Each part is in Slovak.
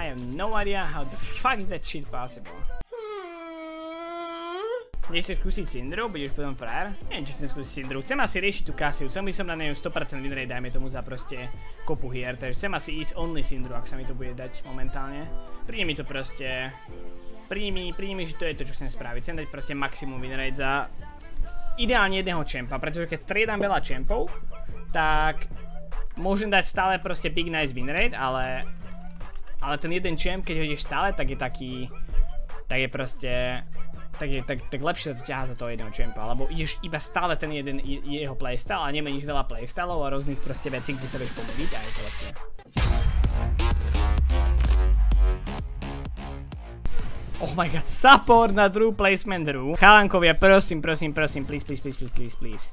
I have no idea how the fuck is that shit possible. Nechceš skúsiť Syndru, budeš potom frajer? Neviem, či chcem skúsiť Syndru. Chcem asi riešiť tú Kasiu, chcem by som na nej 100% winrate, dajme tomu za proste kopu hier, takže chcem asi ísť only Syndru, ak sa mi to bude dať momentálne. Príde mi to proste... Príde mi, príde mi, že to je to, čo chcem spraviť. Chcem dať proste maximum winrate za ideálne jedného čempa, pretože keď triedam veľa čempov, tak môžem dať stále proste big nice winrate, ale ale ten jeden champ, keď ho ideš stále, tak je taký, tak je proste, tak, je, tak, tak lepšie sa to ťaha za toho jedného champa, lebo ideš iba stále ten jeden jeho playstyle a nemeníš veľa playstylov a rôznych proste vecí, kde sa vieš pomôžiť a je to lepšie. Oh my god, support na Drew placement Drew. Chalankovia, prosím, prosím, prosím, please, please, please, please, please, please.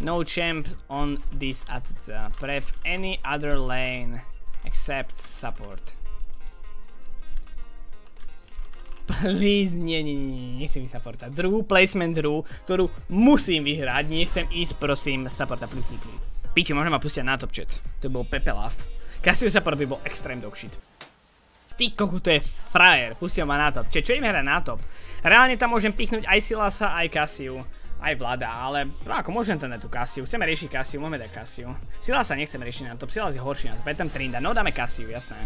No champs on this ATC. Pref any other lane except support. Please, nie, nie, nie, nechcem ísť supporta. Druhú placement hru, ktorú musím vyhrať, nechcem ísť, prosím, supporta, please, please. Piči, možno ma pustia na top chat. To bol Pepelav. Cassio support by bol extrém dog shit. Ty koku, to je frajer, pustia ma na top. Čiže čo im hrať na top? Reálne tam môžem pichnúť aj Silasa, aj Cassiu aj vláda, ale no, ako môžem tam dať tú Cassiu, chceme riešiť Cassiu, môžeme dať Cassiu. Silasa nechcem riešiť na top, Silas je horší na top, je tam Trinda, no dáme Cassiu, jasné.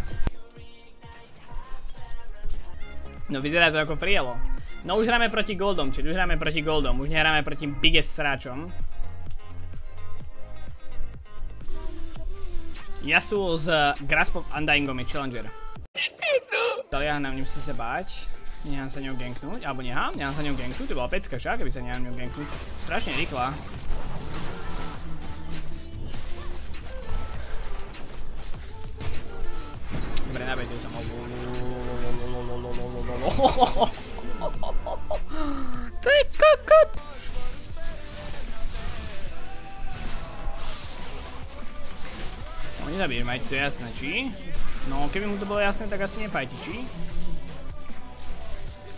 No vyzerá to ako prielo. No už hráme proti Goldom, čiže už hráme proti Goldom, už nehráme proti biggest sráčom. Yasuo z Grasp of Undyingom je Challenger. Taliana nemusí sa báť. Nechám sa ňou ganknúť, alebo nechám, nechám sa ňou ganknúť, to bola pecka však, keby sa nechám ňou ganknúť. Strašne rýchla. Dobre, nabeďte sa mobu. To je kokot! No nezabiješ mať, to je jasné, či? No keby mu to bolo jasné, tak asi nepajti, či?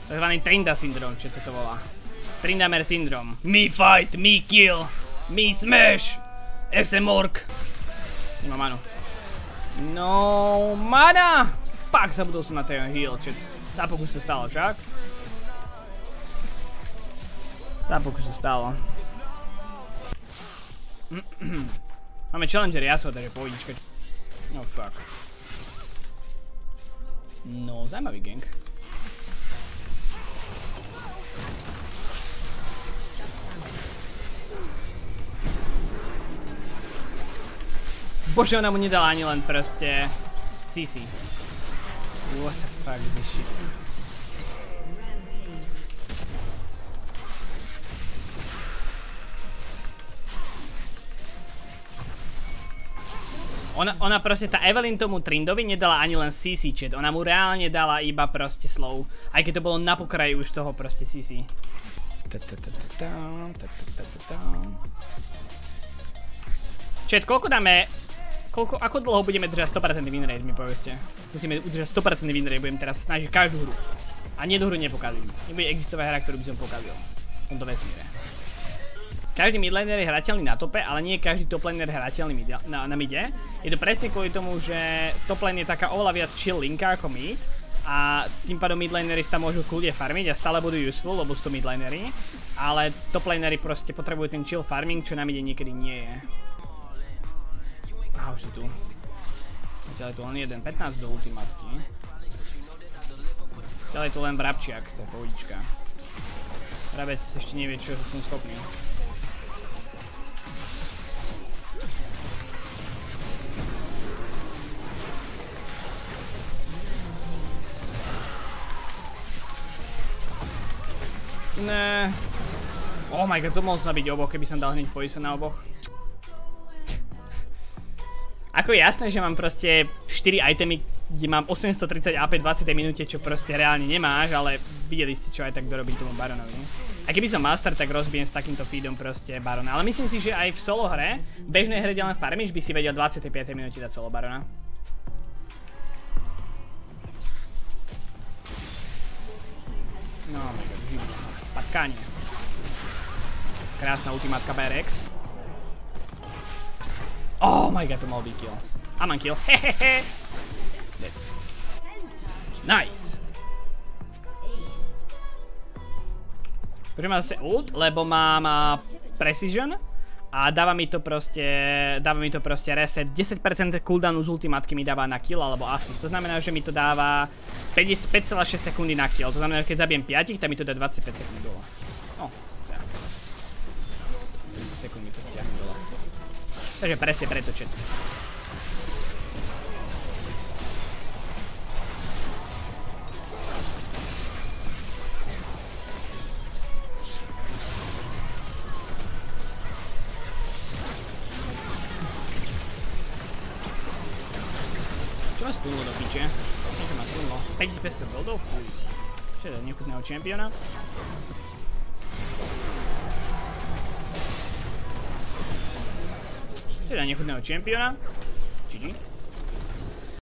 Takzvaný Trinda syndrom, čo sa to volá. Trindamer syndrom. Me fight, me kill, me smash! SM ork. Nemám manu. No, mana! Pak zabudol som na ten heal, chat. Pokus to stalo však. Pokus to stalo. Máme challenger Yasuo, takže pohodička. No fuck. No, zajímavý gang. Bože, ona mu nedala ani len proste CC. What the fuck is this shit? Ona, ona proste, tá Evelyn tomu Trindovi nedala ani len CC chat, ona mu reálne dala iba proste slow. Aj keď to bolo na pokraji už toho proste CC. Chat, koľko dáme Koľko, ako dlho budeme držať 100% winrate, mi povedzte. Musíme udržať 100% winrate, budem teraz snažiť každú hru. A nie hru nepokazím. Nebude existovať hra, ktorú by som pokazil. V tomto vesmíre. Každý midlaner je hrateľný na tope, ale nie každý top laner je hrateľný na, na mide. Je to presne kvôli tomu, že top lane je taká oveľa viac chill linka ako mid. A tým pádom midlanery sa môžu kľudne farmiť a stále budú useful, lebo sú to midlanery. Ale top lanery proste potrebujú ten chill farming, čo na mide niekedy nie je. Už je tu. Zatiaľ je tu len jeden, 15 do ultimatky. Zatiaľ je tu len vrabčiak, je pohodička. Vrabec ešte nevie, čo som schopný. Ne. Oh my god, to mohol zabiť oboch, keby som dal hneď poison na oboch. Ako je jasné, že mám proste 4 itemy, kde mám 830 AP 20 minúte, čo proste reálne nemáš, ale videli ste, čo aj tak dorobím tomu Baronovi. A keby som master, tak rozbijem s takýmto feedom proste Barona. Ale myslím si, že aj v solo hre, v bežnej hre, kde len farmiš, by si vedel 25 minúte dať solo Barona. No. Patkanie. Krásna ultimátka BRX. Oh my god, mal byť kill. A mám kill. Nice. Prečo mám zase ult? Lebo mám precision a dáva mi to proste, dáva mi to proste reset. 10% cooldownu z ultimátky mi dáva na kill alebo assist. To znamená, že mi to dáva 5,6 sekundy na kill. To znamená, že keď zabijem 5, tak mi to dá 25 sekúnd dole. No, 30 sekúnd mi to stiahne dole. Takže presne preto chat. Čo ma splnilo do piče? Niečo ma splnilo. 5500 goldov? Fuj. Čo je to, nechutného čempiona? Čo je to, nechutného čempiona? GG.